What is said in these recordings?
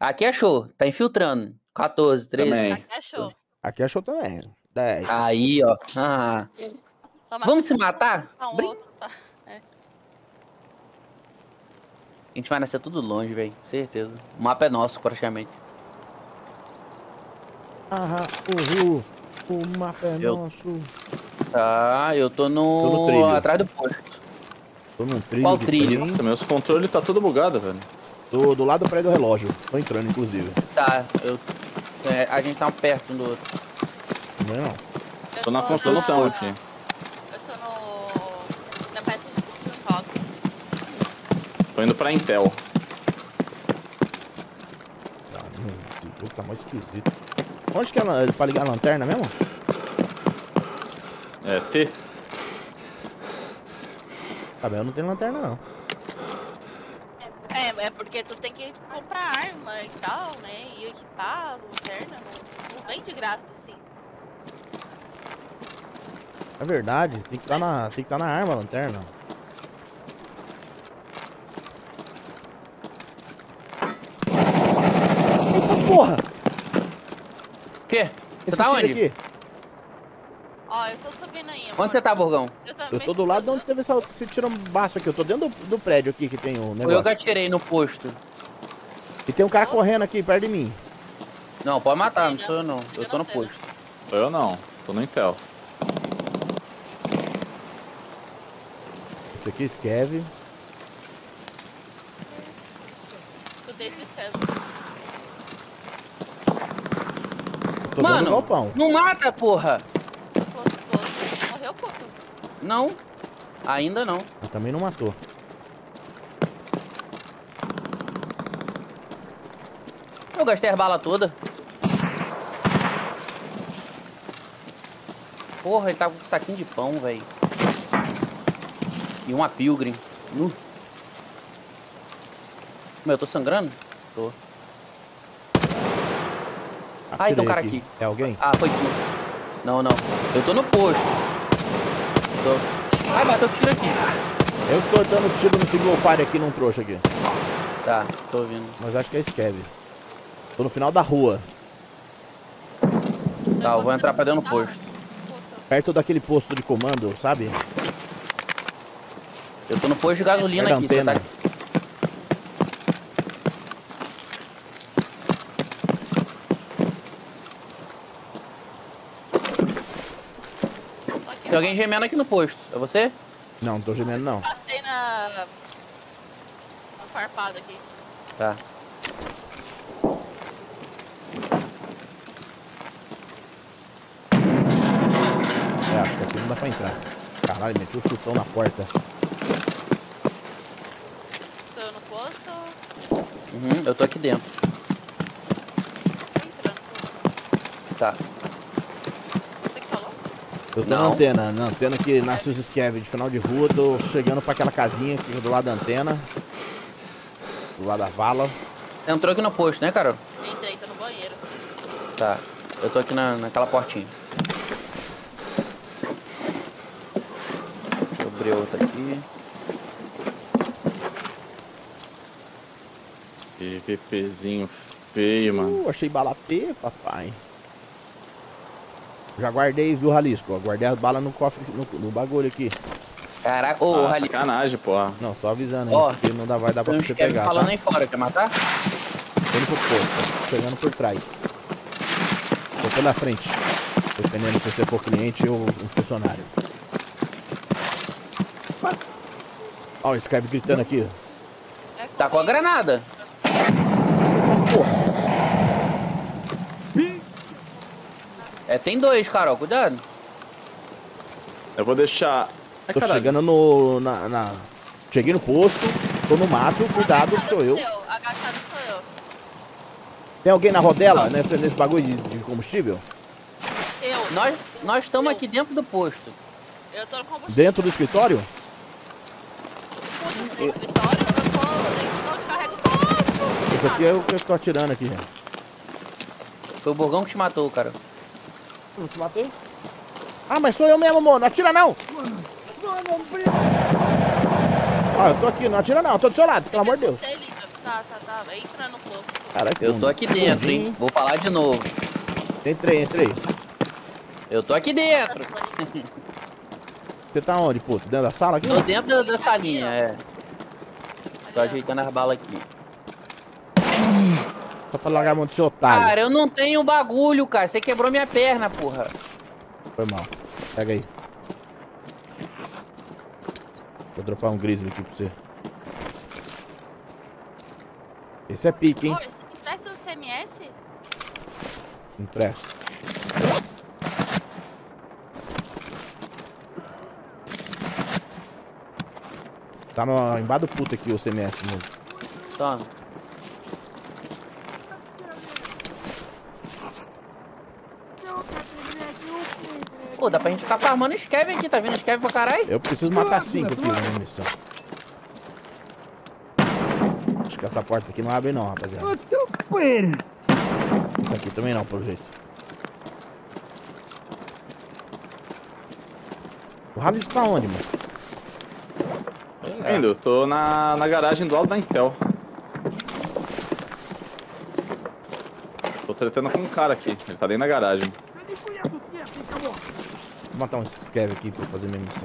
Aqui achou, tá infiltrando. 14, 13. Também. Aqui achou. Aqui achou também. 10. Aí, ó. Ah. Vamos se matar? Não, Brin- outro, tá. A gente vai nascer tudo longe, velho. Certeza. O mapa é nosso, praticamente. Ah, uhul. O mapa é Eu- nosso. Tá, eu tô no. Tô no trilho. atrás do posto. Tô num trilho. Qual trilho? Nossa, meus controles tá tudo bugado, velho. Tô do lado do prédio do relógio. Tô entrando, inclusive. Tá, eu. é, a gente tá perto um do outro. Não é não. Eu Tô na construção no- aqui. Eu tô no. Na peça de choque. Tô indo pra Intel. Ah, não, Esse jogo tá mais esquisito. Onde que é la- pra ligar a lanterna mesmo? É, T. Tá bem, eu não tenho lanterna não. É, é porque tu tem que comprar arma e tal, né? E equipar, lanterna. Não, não vem de graça, assim. É verdade, tem que estar na, tem que estar na arma a lanterna. Eita porra! O quê? Você Esse tá onde? aqui. Eu tô subindo aí, amor. Onde você tá, Burgão? Eu, Eu tô do lado de onde teve essa, esse tiro baixo aqui. Eu tô dentro do, do prédio aqui que tem o Foi eu negócio. que atirei no posto. E tem um cara correndo aqui perto de mim. Não, pode matar, não sou eu não. Eu tô no posto. Eu não. Tô no Intel. Esse aqui, desse céu. Tô Mano, não mata, porra! Posto, posto. Morreu, puto. Não. Ainda não. Também não matou. Eu gastei as balas todas. Porra, ele tava com um saquinho de pão, velho. E uma pilgrim. Nu. Meu, eu tô sangrando? Tô. Ai, tem um cara aqui. É alguém? Ah, foi tu. Não, não. Eu tô no posto. Tô. Ai, bateu tiro aqui. Eu tô dando tiro no single fire aqui num trouxa aqui. Tá, tô ouvindo. Mas acho que é Skev. Tô no final da rua. Tá, eu vou entrar pra dentro do posto. Perto daquele posto de comando, sabe? Eu tô no posto de gasolina aqui. Você tá... Tem alguém gemendo aqui no posto. É você? Não, não tô gemendo não. Passei na. Na farpada aqui. Tá. É, acho que aqui não dá pra entrar. Caralho, meti o chutão na porta. Tô no posto. Uhum, eu tô aqui dentro. Tá. Eu tô na Não. antena, na antena que nasce os Skev de final de rua, tô chegando pra aquela casinha aqui do lado da antena. Do lado da vala. Você entrou aqui no posto, né, Carol? Entrei, tô no banheiro. Tá. Eu tô aqui na, naquela portinha. Deixa eu abrir outra aqui. PVPzinho feio, mano. Uh, achei bala P, papai. Já guardei, viu, Ralisco? Guardei as balas no cofre, no, no bagulho aqui. Caraca, ô, ah, Rally, sacanagem, porra. Não, só avisando Ó, porque não dá, vai dar pra você pegar, falando tá? aí fora, quer matar? Tô indo pro posto, chegando por trás. Tô pela frente. Dependendo se você for cliente ou um funcionário. Ó, o Skype gritando aqui. Tá com a granada. É, tem dois, Carol, cuidado. Eu vou deixar. Ai, Tô caralho. chegando no. Na, na- Cheguei no posto, tô no mato, cuidado, sou eu. Seu, agachado sou eu. Tem alguém na rodela nesse, nesse bagulho de, de combustível? Eu. Nós nós estamos aqui dentro do posto. Eu tô no combustível. Dentro do escritório? Puta, escritório, eu tô posto. Esse aqui é o que eu tô atirando aqui. Foi o Burgão que te matou, cara. Não te matei? Ah, mas sou eu mesmo, mano. Não atira não! Ó, eu tô aqui, não atira não. Eu tô do seu lado, pelo amor de Deus. Tá, tá, tá. Entra no posto. Caraca, Eu tô aqui dentro, hein? Vou falar de novo. Entrei, entrei. Eu tô aqui dentro. Você tá onde, puto? Dentro da sala aqui? Tô dentro da- da salinha, é. Tô ajeitando as balas aqui. Só pra largar a mão do seu otário. Cara, eu não tenho bagulho, cara. Você quebrou minha perna, porra. Foi mal. Pega aí. Vou dropar um grizzly aqui pra você. Esse é pique, hein? Ô, empresta o CMS? Empresta. Tá no embaixo do puto aqui o CMS novo. Toma. Pô, dá pra gente ficar farmando Skev aqui, tá vendo Skev pra caralho? Eu preciso matar cinco aqui na minha missão. Acho que essa porta aqui não abre não, rapaziada. Essa aqui também não, pelo jeito. O Rally tá onde, mano? Indo, eu tô na, na garagem do lado da Intel. Tô tretando com um cara aqui, ele tá dentro da garagem. Vou matar um Skev aqui pra fazer minha missão.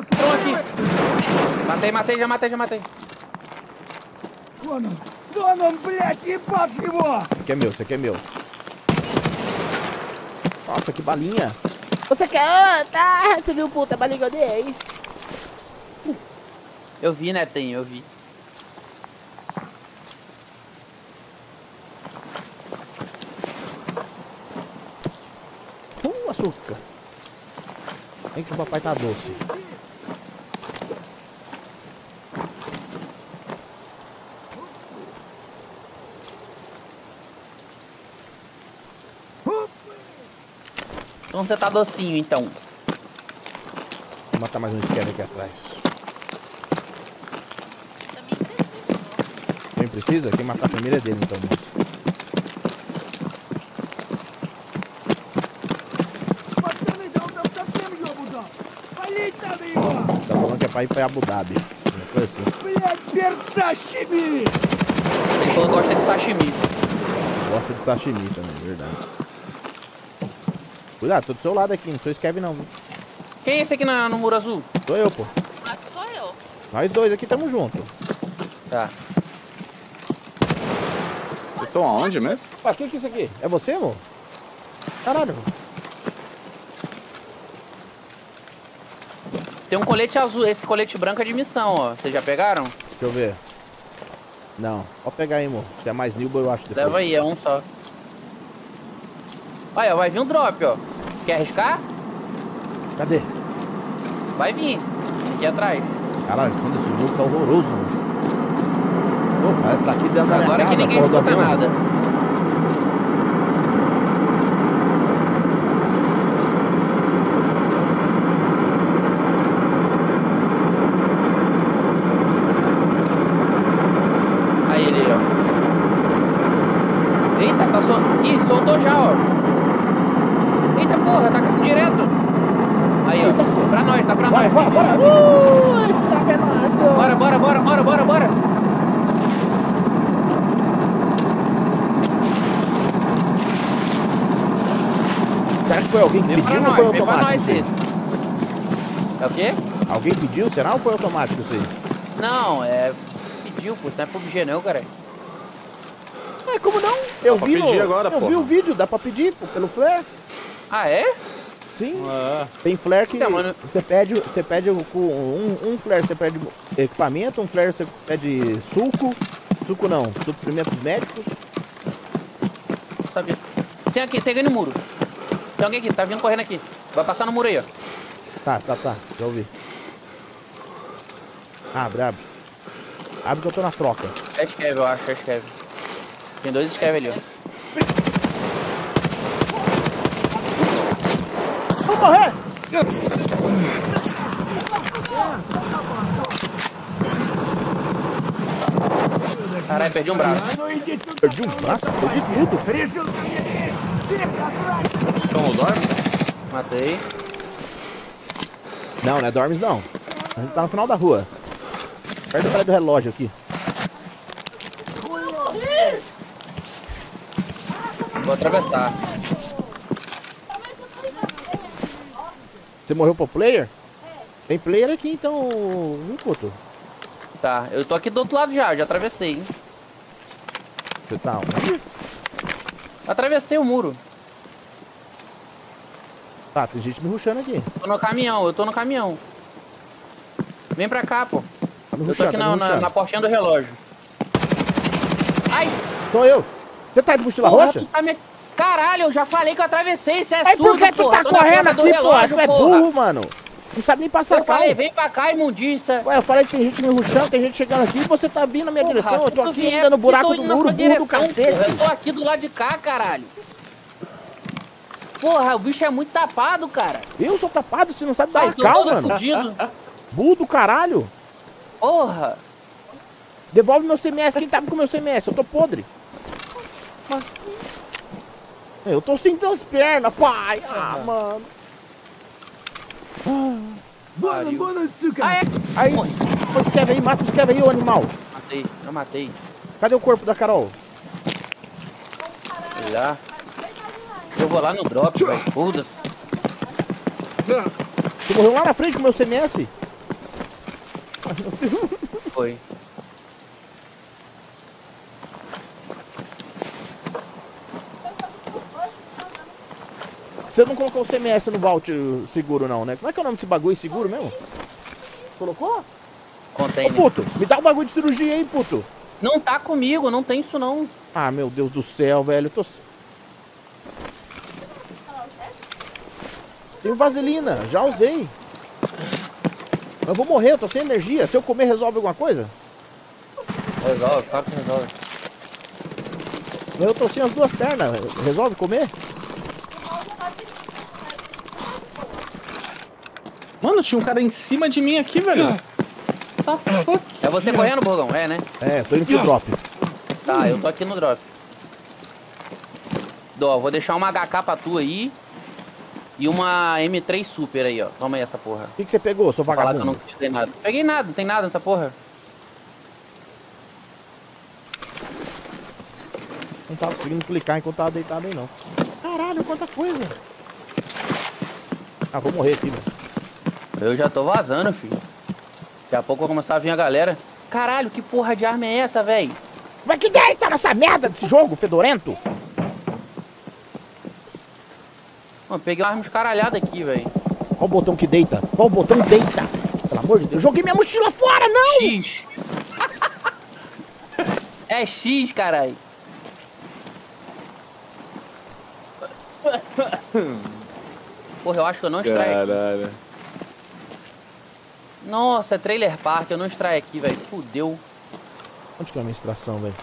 Estão aqui. Matei, matei, já matei, já matei. Esse aqui é meu, esse aqui é meu. Nossa, que balinha. Você quer? Tá, você viu, puta, a balinha que eu dei? Eu vi, Netinho, eu vi. Uh, açúcar. Vem que o papai tá doce. Então você tá docinho, então. Vou matar mais um Skev aqui atrás. Quem precisa? Quem matar primeiro é dele, então, moço. Tá falando que é pra ir pra Abu Dhabi. Uma coisa assim. Ele falou que gosta de sashimi. Gosta de sashimi também, verdade. Cuidado, tô do seu lado aqui, não sou Skev não, viu? Quem é esse aqui na- no muro azul? Sou eu, pô. Mas sou eu. Nós dois aqui tamo junto. Tá. Vocês estão aonde mesmo? Ué, o que que é isso aqui? É você, amor? Caralho. Tem um colete azul, esse colete branco é de missão, ó. Vocês já pegaram? Deixa eu ver. Não, pode pegar aí, amor. Se é mais Nilbo, eu acho. Depois. Leva aí, é um só. Olha, vai vir um drop, ó. Quer arriscar? Cadê? Vai vir. Aqui atrás. Caralho, esse som desse jogo tá horroroso, mano. Pô, parece que tá aqui dentro da minha Agora que ninguém escuta nada. Aí ele, ó. Eita, tá sol... Ih, soltou já, ó. Eita porra, tá caindo direto. Aí, ó. Pra nós, tá pra Bora, nós. bora, bora! Uh, esse trago é nosso! Bora, bora, bora, bora, bora, bora. Será que foi alguém que Vem pediu ou nós, foi vem pra automático? nós esse. É o quê? Alguém pediu? Será ou foi automático isso aí? Não, é. Pediu, pô. Isso não é PUBG não, cara. Como não? Eu pra vi pedir no- agora, Eu vi porra. o vídeo, dá pra pedir pô, pelo flare. Ah, é? Sim. Ah, Tem flare que Então, você pede, você pede o- com um, um flare você pede equipamento, um flare você pede suco, suco não, suprimentos médicos. Sabia. Tem aqui, tem aqui no muro. Tem alguém aqui, tá vindo correndo aqui. Vai passar no muro aí, ó. Tá, tá, tá, já ouvi. Abre, abre. Abre que eu tô na troca. É Skev, eu acho, é Skev. Tem dois Skev ali, ó. Vou morrer! Caralho, perdi um braço. Perdi um braço, perdi tudo. estão no dormes? Matei. Não, não é Dormes não. A gente tá no final da rua. Perto do prédio do relógio aqui. Vou atravessar. Você morreu pro player? Tem player aqui então, puto? Tá, eu tô aqui do outro lado já, já atravessei, hein? Você tá onde? Atravessei o muro. Tá, tem gente me rushando aqui. Tô no caminhão, eu tô no caminhão. Vem pra cá, pô. Tá Eu tô aqui tá na, na, na portinha do relógio. Ai! Sou eu. Você tá de mochila porra, roxa? tu tá me... Caralho, eu já falei que eu atravessei, isso é surdo, que tu porra. tá correndo aqui, porra? relógio, Tu é porra. burro, mano. Não sabe nem passar Eu falei, vem pra cá, imundícia. Ué, eu falei que tem gente me rushando, tem gente chegando aqui e você tá vindo na minha Porra, direção. Eu tô tu aqui vier, no buraco do muro, burro do cacete. porra. Eu tô aqui do lado de cá, caralho. Porra, o bicho é muito tapado, cara. Eu sou tapado, você não sabe dar cal, mano. fudido. Burro do caralho. Porra. Devolve meu CMS, quem tava com meu CMS? Eu tô podre. Eu tô sem duas pernas, pai. Ah, mano. Pariu. Ah, é? Aí, Morri. ô Esqueve aí, mata o Esqueve aí, ô animal. Matei, eu matei. Cadê o corpo da Carol? Sei lá. Eu vou lá no drop, velho. Foda-se. Você morreu lá na frente com o meu CMS? Foi. Você não colocou o CMS no vault seguro, não, né? Como é que é o nome desse bagulho seguro mesmo? Colocou? Ô, Container. puto, me dá um bagulho de cirurgia aí, puto. Não tá comigo, não tem isso não. Ah, meu Deus do céu, velho. Eu tô... Tenho vaselina, já usei. Eu vou morrer, eu tô sem energia. Se eu comer, resolve alguma coisa? Resolve, claro que resolve. Eu tô sem as duas pernas. Resolve comer? Mano, tinha um cara em cima de mim aqui, velho. Tá fuck? É você correndo, Borgão? É, né? É, tô indo pro drop. Tá, eu tô aqui no drop. Dó, vou deixar uma HK pra tu aí. E uma M3 Super aí, ó. Toma aí essa porra. O que, que você pegou, seu Vou falar que eu vagabundo? não te dei nada. Peguei nada, não tem nada nessa porra. Não tava conseguindo clicar enquanto tava deitado aí, não. Caralho, quanta coisa. Ah, vou morrer aqui, mano. Eu já tô vazando, filho. Daqui a pouco vai começar a vir a galera. Caralho, que porra de arma é essa, velho? Mas que ideia tá nessa merda desse jogo, fedorento? Mano, peguei uma arma escaralhada aqui, velho. Qual o botão que deita? Qual o botão deita? Pelo amor de Deus, joguei minha mochila fora, não! X. é X, caralho. Porra, eu acho que eu não extraio aqui. Caralho. Nossa, é trailer park, eu não extraio aqui, velho. Fudeu. Onde que é a minha extração, velho?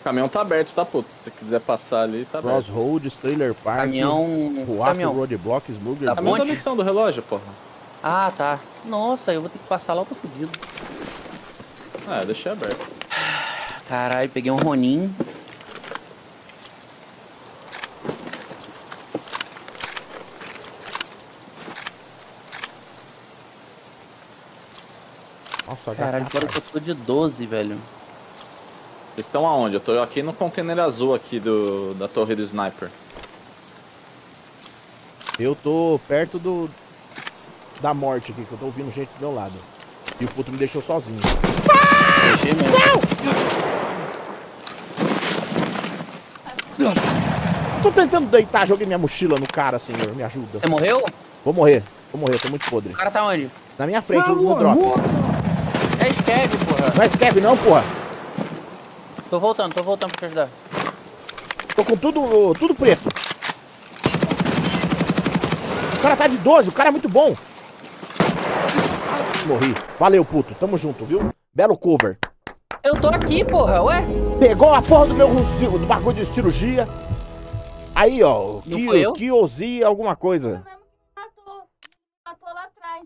O caminhão tá aberto, tá, puto? Se você quiser passar ali, tá aberto. Crossroads, Trailer Park, Caminhão. Ruato, Caminhão. Roadblock, Slugger, Tá Caminhão da Monte. missão do relógio, porra. Ah, tá. Nossa, eu vou ter que passar lá, eu tô fudido. Ah, eu deixei aberto. Caralho, peguei um Ronin. Nossa, Caralho, agora que eu tô de 12, velho. Vocês estão aonde? Eu tô aqui no container azul aqui do, da torre do sniper. Eu tô perto do... Da morte aqui, que eu tô ouvindo gente do meu lado. E o puto me deixou sozinho. Deixei mesmo. Tô tentando deitar, joguei minha mochila no cara, senhor, me ajuda. Você morreu? Vou morrer, vou morrer, tô muito podre. O cara tá onde? Na minha frente, no drop. Porra. Não é não, porra. Tô voltando, tô voltando pra te ajudar. Tô com tudo, tudo preto. O cara tá de 12, o cara é muito bom. Morri. Valeu, puto. Tamo junto, viu? Belo cover. Eu tô aqui, porra, ué? Pegou a porra do meu do bagulho de cirurgia. Aí, ó. Eu? Kiosi, alguma coisa. mesmo que matou. Matou lá atrás.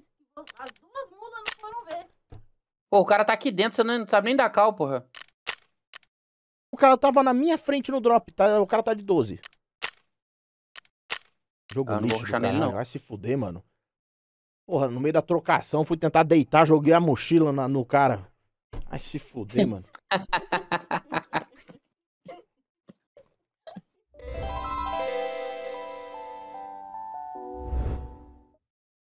As duas mulas não foram ver. Pô, o cara tá aqui dentro, você não sabe nem dar cal, porra. O cara tava na minha frente no drop, tá? O cara tá de 12. Jogo Ah, não vou lixo do rushar nele, não. Vai se fuder, mano. Porra, no meio da trocação, fui tentar deitar, joguei a mochila na- no cara. Ai, se fuder, mano.